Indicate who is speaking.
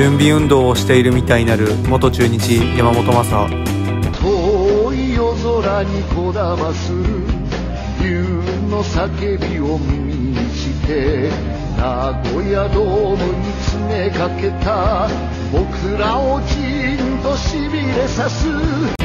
Speaker 1: 準備運動をしているみたいになる元中日山本昌。
Speaker 2: 遠い夜空にこだまする。竜の叫びを耳にして名古屋ドームに詰めかけた僕らをじんとしびれさす。